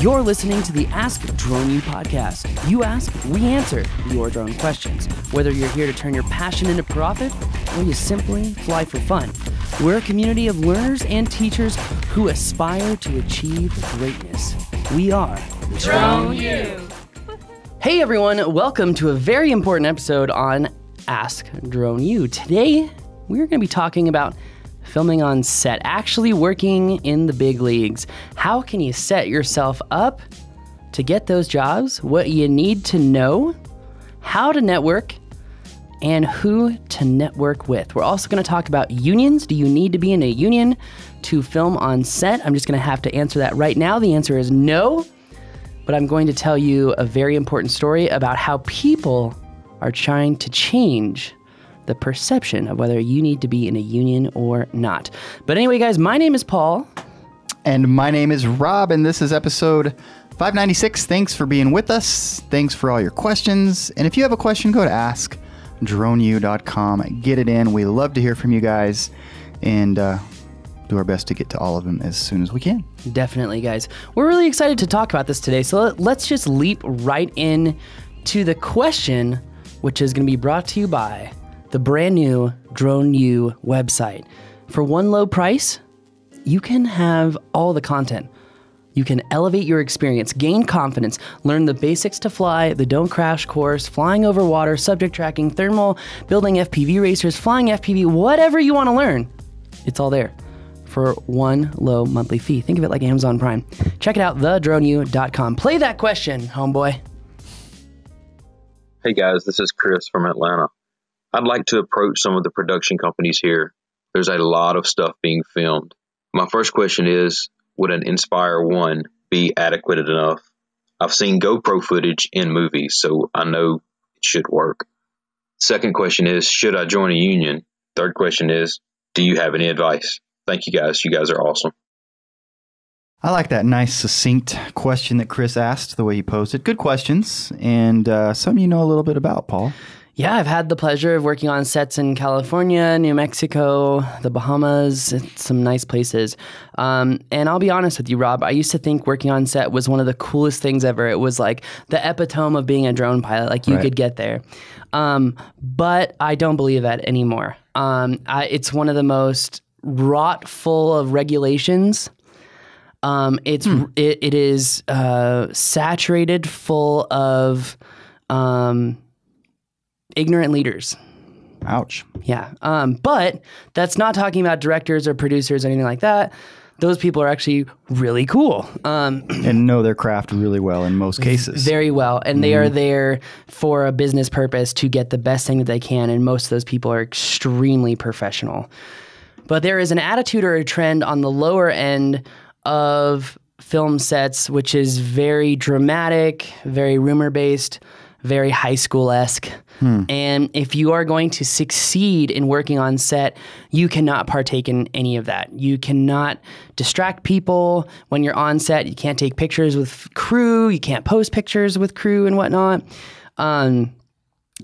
You're listening to the Ask Drone U podcast. You ask, we answer your drone questions. Whether you're here to turn your passion into profit or you simply fly for fun, we're a community of learners and teachers who aspire to achieve greatness. We are Drone U. Hey everyone, welcome to a very important episode on Ask Drone U. Today, we're going to be talking about filming on set, actually working in the big leagues. How can you set yourself up to get those jobs? What you need to know, how to network, and who to network with. We're also going to talk about unions. Do you need to be in a union to film on set? I'm just going to have to answer that right now. The answer is no. But I'm going to tell you a very important story about how people are trying to change the perception of whether you need to be in a union or not. But anyway, guys, my name is Paul. And my name is Rob, and this is episode 596. Thanks for being with us. Thanks for all your questions. And if you have a question, go to askdroneu.com. Get it in. We love to hear from you guys and uh, do our best to get to all of them as soon as we can. Definitely, guys. We're really excited to talk about this today. So let's just leap right in to the question, which is going to be brought to you by the brand new Drone U website. For one low price, you can have all the content. You can elevate your experience, gain confidence, learn the basics to fly, the don't crash course, flying over water, subject tracking, thermal, building FPV racers, flying FPV, whatever you want to learn. It's all there for one low monthly fee. Think of it like Amazon Prime. Check it out, thedroneu.com. Play that question, homeboy. Hey guys, this is Chris from Atlanta. I'd like to approach some of the production companies here. There's a lot of stuff being filmed. My first question is Would an Inspire 1 be adequate enough? I've seen GoPro footage in movies, so I know it should work. Second question is Should I join a union? Third question is Do you have any advice? Thank you guys. You guys are awesome. I like that nice, succinct question that Chris asked, the way he posed it. Good questions, and uh, some you know a little bit about, Paul. Yeah, I've had the pleasure of working on sets in California, New Mexico, the Bahamas, some nice places. Um, and I'll be honest with you, Rob, I used to think working on set was one of the coolest things ever. It was like the epitome of being a drone pilot, like you Right. could get there. Um, but I don't believe that anymore. Um, I, it's one of the most wrought full of regulations. Um, it's it, it is uh, saturated full of um, ignorant leaders. Ouch. Yeah. Um, but that's not talking about directors or producers or anything like that. Those people are actually really cool. Um, And know their craft really well in most cases. very well. And they are there for a business purpose to get the best thing that they can. And most of those people are extremely professional. But there is an attitude or a trend on the lower end of film sets, which is very dramatic, very rumor based, very high school esque. And if you are going to succeed in working on set, you cannot partake in any of that. You cannot distract people when you're on set. You can't take pictures with crew. You can't post pictures with crew and whatnot. Um,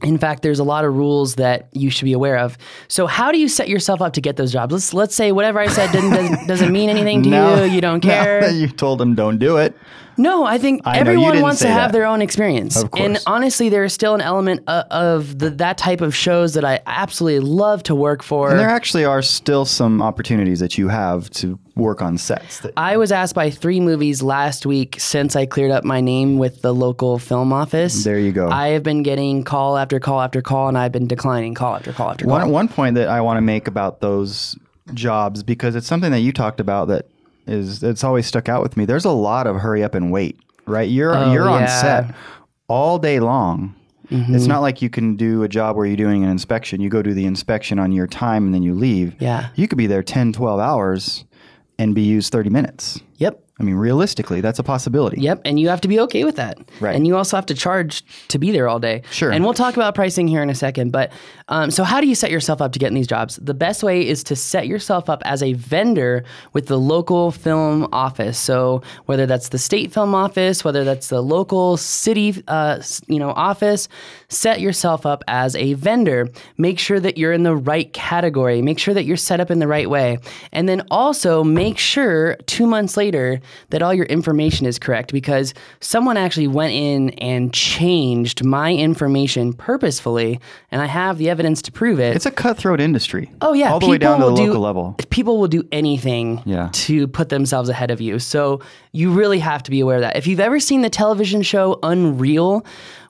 in fact, there's a lot of rules that you should be aware of. So, how do you set yourself up to get those jobs? Let's let's say whatever I said didn't, doesn't, doesn't mean anything to you. You don't care. you told them don't do it. No, I think I everyone wants to have that. their own experience. And honestly, there is still an element of, of the, that type of shows that I absolutely love to work for. And there actually are still some opportunities that you have to work on sets. That, I was asked by three movies last week since I cleared up my name with the local film office. There you go. I have been getting call after call after call, and I've been declining call after call after call. one, one point that I want to make about those jobs, because it's something that you talked about that is it's always stuck out with me. There's a lot of hurry up and wait, right? You're Oh, you're on set all day long. Mm-hmm. It's not like you can do a job where you're doing an inspection. You go do the inspection on your time and then you leave. Yeah. You could be there 10, 12 hours and be used 30 minutes. Yep. I mean, realistically, that's a possibility. Yep, and you have to be okay with that. Right. And you also have to charge to be there all day. Sure. And we'll talk about pricing here in a second. But um, so, how do you set yourself up to get in these jobs? The best way is to set yourself up as a vendor with the local film office. So whether that's the state film office, whether that's the local city, uh, you know, office, set yourself up as a vendor. Make sure that you're in the right category. Make sure that you're set up in the right way, and then also make sure two months later that all your information is correct because someone actually went in and changed my information purposefully, and I have the evidence to prove it. It's a cutthroat industry. Oh yeah, all the way down to the will do- local level. People will do anything Yeah. to put themselves ahead of you. So you really have to be aware of that. If you've ever seen the television show Unreal,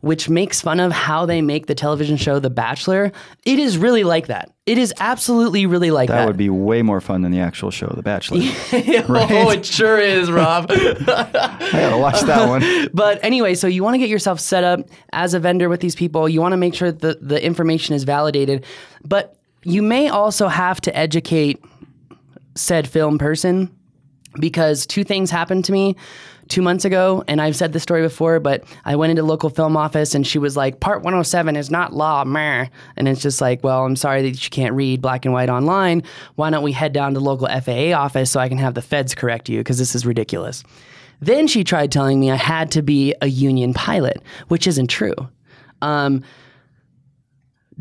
which makes fun of how they make the television show The Bachelor, it is really like that. It is absolutely really like that. That would be way more fun than the actual show, The Bachelor. Oh, it sure is, Rob. I gotta watch that one. But anyway, so you want to get yourself set up as a vendor with these people. You want to make sure that the information is validated. But you may also have to educate said film person because two things happened to me two months ago and i've said this story before but i went into local film office and she was like part 107 is not law meh. and it's just like well i'm sorry that you can't read black and white online. Why don't we head down to local faa office so i can have the feds correct you? Because this is ridiculous. Then she tried telling me i had to be a union pilot which isn't true. Um,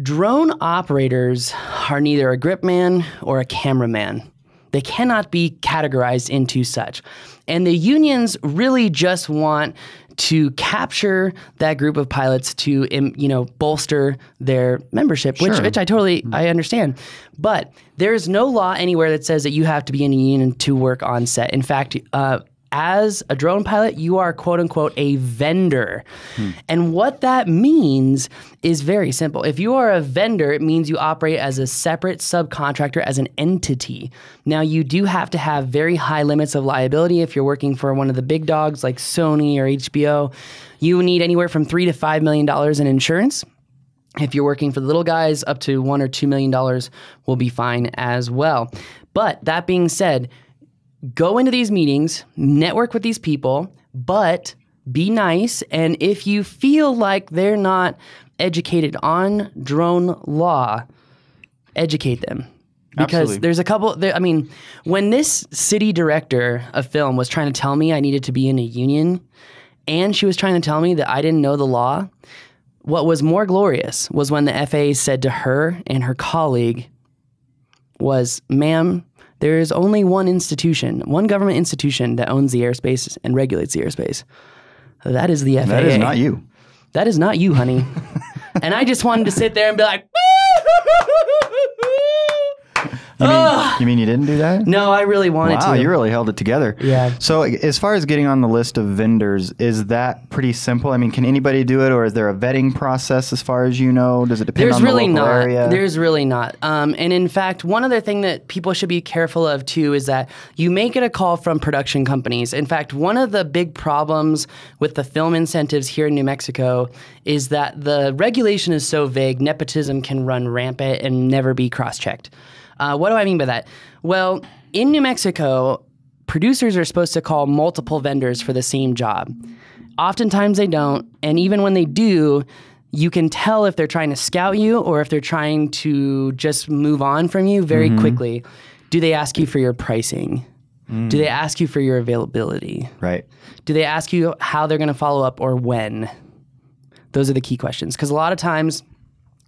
drone operators are neither a grip man or a cameraman they cannot be categorized into such. And the unions really just want to capture that group of pilots to you know bolster their membership which, Sure. which I totally I understand but there is no law anywhere that says that you have to be in a union to work on set in fact uh, as a drone pilot, you are quote unquote a vendor. And what that means is very simple. If you are a vendor, it means you operate as a separate subcontractor, as an entity. Now, you do have to have very high limits of liability if you're working for one of the big dogs like Sony or HBO. You need anywhere from three to five million dollars in insurance. If you're working for the little guys, up to one or two million dollars will be fine as well. But that being said, go into these meetings, network with these people, but be nice. And if you feel like they're not educated on drone law, educate them. Because Absolutely. there's a couple, there, I mean, when this city director of film was trying to tell me I needed to be in a union, and she was trying to tell me that I didn't know the law, what was more glorious was when the FAA said to her and her colleague, was, ma'am, there is only one institution, one government institution that owns the airspace and regulates the airspace. That is the FAA. That is not you. That is not you, honey. and I just wanted to sit there and be like, You mean, you didn't do that? no, I really wanted Wow, to. you really held it together. Yeah. So, as far as getting on the list of vendors, is that pretty simple? I mean, can anybody do it, or is there a vetting process as far as you know? Does it depend There's on really the local not. area? There's really not. Um, and in fact, one other thing that people should be careful of too is that you may get a call from production companies. In fact, one of the big problems with the film incentives here in New Mexico is that the regulation is so vague, nepotism can run rampant and never be cross checked. Uh, what do I mean by that? Well, in New Mexico, producers are supposed to call multiple vendors for the same job. Oftentimes they don't, and even when they do, you can tell if they're trying to scout you or if they're trying to just move on from you very quickly. Do they ask you for your pricing? Do they ask you for your availability? right. Do they ask you how they're going to follow up or when? Those are the key questions. Because a lot of times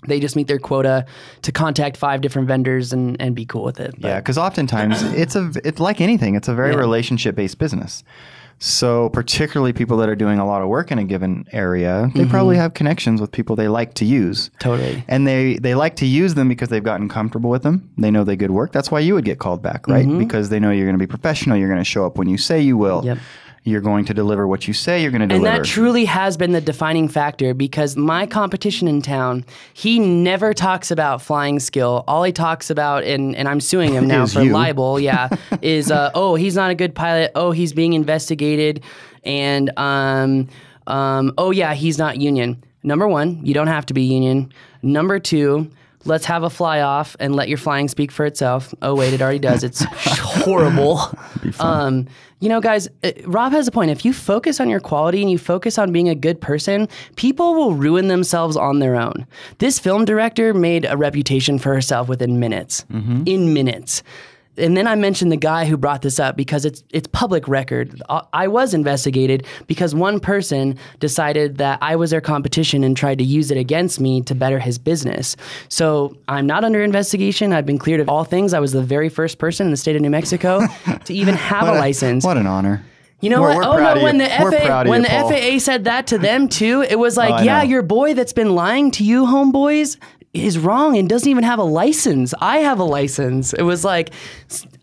they just meet their quota to contact five different vendors and, and be cool with it. But- Yeah, because oftentimes it's a it's like anything. It's a very Yeah. relationship based business. So particularly people that are doing a lot of work in a given area, they probably Mm-hmm. have connections with people they like to use. Totally. And they they like to use them because they've gotten comfortable with them. They know they good work. That's why you would get called back, right? Because they know you're going to be professional. You're going to show up when you say you will. Yep. You're going to deliver what you say you're going to deliver. And that truly has been the defining factor because my competition in town, he never talks about flying skill. All he talks about, and, and I'm suing him now for you. libel, yeah, is uh, oh, he's not a good pilot. Oh, he's being investigated. And um, um, oh, yeah, he's not union. Number one, you don't have to be union. Number two, let's have a fly off and let your flying speak for itself. Oh, wait, it already does. It's horrible. Um, you know, guys, uh, Rob has a point. If you focus on your quality and you focus on being a good person, people will ruin themselves on their own. This film director made a reputation for herself within minutes. In minutes. And then I mentioned the guy who brought this up because it's it's public record. I- I was investigated because one person decided that I was their competition and tried to use it against me to better his business. So I'm not under investigation. I've been cleared of all things. I was the very first person in the state of New Mexico to even have a license. What an honor. You know We're- what? we're oh no! When the FAA when you, the Paul. FAA said that to them too, it was like, I yeah, know. your boy that's been lying to you, homeboys, is wrong and doesn't even have a license. I have a license. It was like,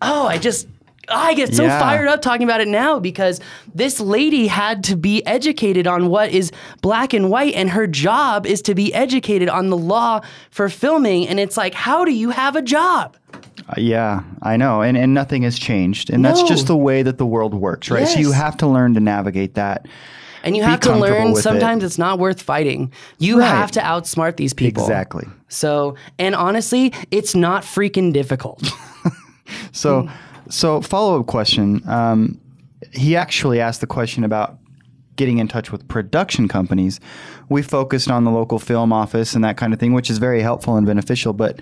oh, I just. I get so Yeah. fired up talking about it now because this lady had to be educated on what is black and white, and her job is to be educated on the law for filming. And it's like, how do you have a job? Uh, yeah, I know, and and nothing has changed, and that's just the way that the world works, right? So you have to learn to navigate that. And you have to learn with it. sometimes it's not worth fighting. You Right. have to outsmart these people. Exactly. So, and honestly, it's not freaking difficult. So, so follow up question. Um, he actually asked the question about getting in touch with production companies. We focused on the local film office and that kind of thing, which is very helpful and beneficial. But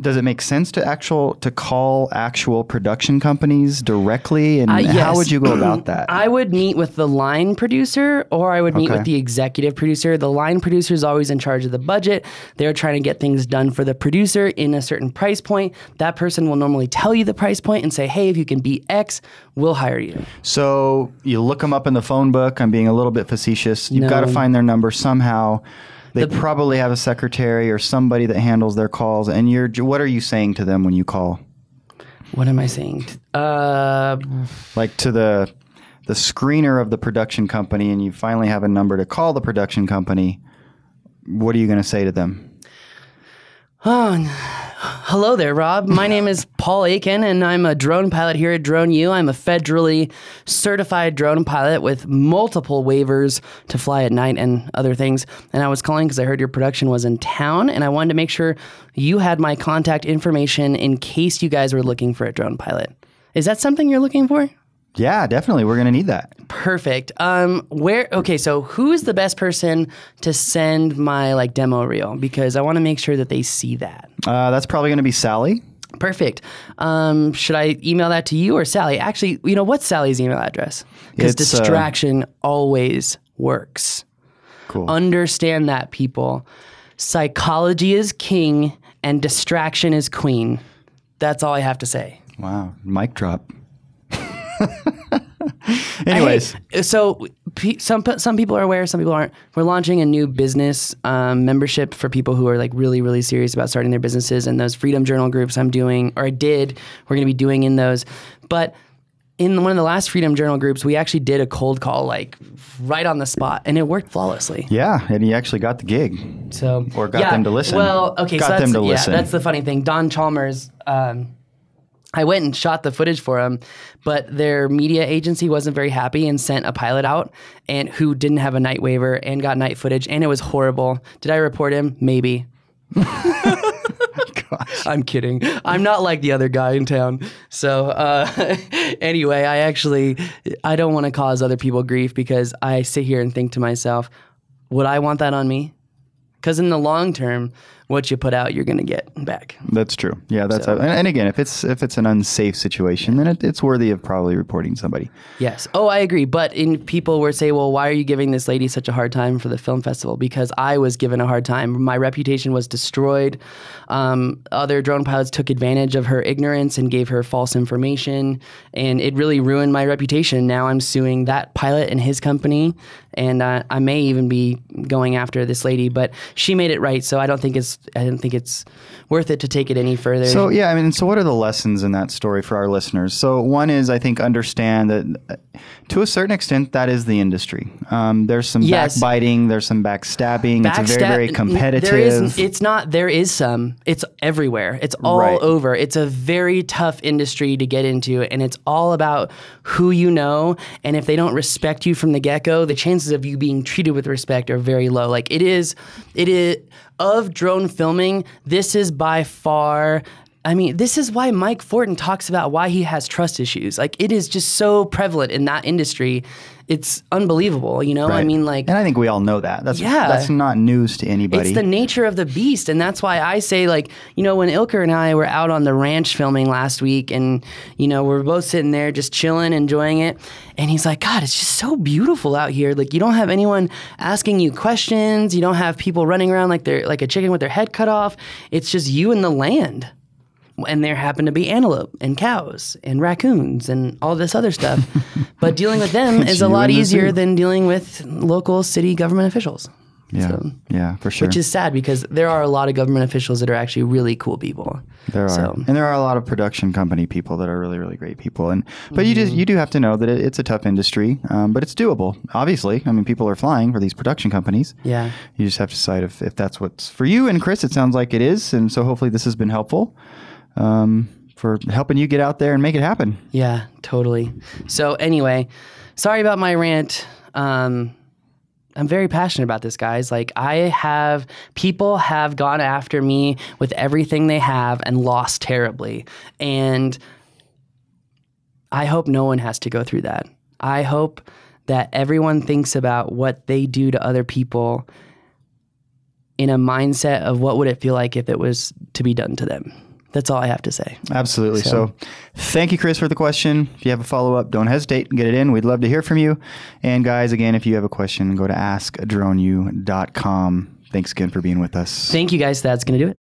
does it make sense to actual to call actual production companies directly? And Uh, how would you go about that? I would meet with the line producer or I would meet Okay. with the executive producer. The line producer is always in charge of the budget. They're trying to get things done for the producer in a certain price point. That person will normally tell you the price point and say, hey, if you can beat X, we'll hire you. So you look them up in the phone book. I'm being a little bit facetious. You've No. got to find their number somehow. They probably have a secretary or somebody that handles their calls. And you're what are you saying to them when you call? What am I saying? Uh, Like to the the screener of the production company, and you finally have a number to call the production company. What are you going to say to them? Hello there, Rob. My name is Paul Aiken, and I'm a drone pilot here at Drone U. I'm a federally certified drone pilot with multiple waivers to fly at night and other things. And I was calling because I heard your production was in town, and I wanted to make sure you had my contact information in case you guys were looking for a drone pilot. Is that something you're looking for? Yeah, definitely. We're going to need that. Perfect. Um, where? Okay, so who is the best person to send my like demo reel? Because I want to make sure that they see that. Uh, that's probably going to be Sally. Perfect. Um, should I email that to you or Sally? Actually, you know what's Sally's email address? Because uh, distraction always works. Cool. Understand that, people. Psychology is king and distraction is queen. That's all I have to say. wow. Mic drop. Anyways, Hey, so some some people are aware, some people aren't. We're launching a new business um, membership for people who are like really really serious about starting their businesses. And those Freedom Journal groups I'm doing, or I did, we're going to be doing in those. But in one of the last Freedom Journal groups, we actually did a cold call like right on the spot, and it worked flawlessly. yeah, and he actually got the gig. So Or got yeah, them to listen. Well, okay, Got so that's, them to yeah, listen. that's the funny thing. Don Chalmers. Um, I went and shot the footage for them, but their media agency wasn't very happy and sent a pilot out and who didn't have a night waiver and got night footage and it was horrible. Did I report him? Maybe. I'm kidding. I'm not like the other guy in town. So uh, anyway, I actually I don't want to cause other people grief because I sit here and think to myself, would I want that on me? Because in the long term, what you put out, you're going to get back. That's true. Yeah, that's and, and again, if it's if it's an unsafe situation, then it, it's worthy of probably reporting somebody. Yes. Oh, I agree. But in people were say, well, why are you giving this lady such a hard time for the film festival? Because I was given a hard time. My reputation was destroyed. Um, other drone pilots took advantage of her ignorance and gave her false information, and it really ruined my reputation. Now I'm suing that pilot and his company, and uh, I may even be going after this lady. But she made it right, so I don't think it's I don't think it's worth it to take it any further. So yeah, I mean, so what are the lessons in that story for our listeners? So one is, I think, understand that uh, to a certain extent, that is the industry. Um, there's some Yes. backbiting, there's some backstabbing. it's very very competitive. There is, it's not. There is some. It's everywhere. It's all Right. over. It's a very tough industry to get into, and it's all about who you know. And if they don't respect you from the get go, the chances of you being treated with respect are very low. Like it is. It is of drone filming. This is by far. I mean, this is why Mike Fortin talks about why he has trust issues. Like it is just so prevalent in that industry. It's unbelievable. You know. I mean, like and I think we all know that. That's Yeah. that's not news to anybody. it's the nature of the beast, and that's why I say, like, you know, when Ilker and I were out on the ranch filming last week, and you know, we're both sitting there just chilling, enjoying it, and he's like, "God, it's just so beautiful out here. Like, you don't have anyone asking you questions. You don't have people running around like they're like a chicken with their head cut off. It's just you and the land." And there happen to be antelope and cows and raccoons and all this other stuff. but dealing with them is a lot easier than dealing with local city government officials. Yeah, So- yeah, for sure. Which is sad because there are a lot of government officials that are actually really cool people. There are, So- and there are a lot of production company people that are really, really great people. And but you Mm-hmm. just you do have to know that it, it's a tough industry, um, but it's doable. Obviously, I mean, people are flying for these production companies. Yeah. You just have to decide if, if that's what's for you. And Chris, it sounds like it is. And so hopefully this has been helpful um, for helping you get out there and make it happen. Yeah, totally. So anyway, sorry about my rant. Um, I'm very passionate about this, guys. Like I have people have gone after me with everything they have and lost terribly. And I hope no one has to go through that. I hope that everyone thinks about what they do to other people in a mindset of what would it feel like if it was to be done to them. That's all I have to say. Absolutely. So, So- thank you, Chris, for the question. If you have a follow up, don't hesitate. Get it in. We'd love to hear from you. And, guys, again, if you have a question, go to askadroneu.com. Thanks again for being with us. Thank you guys. That's going to do it.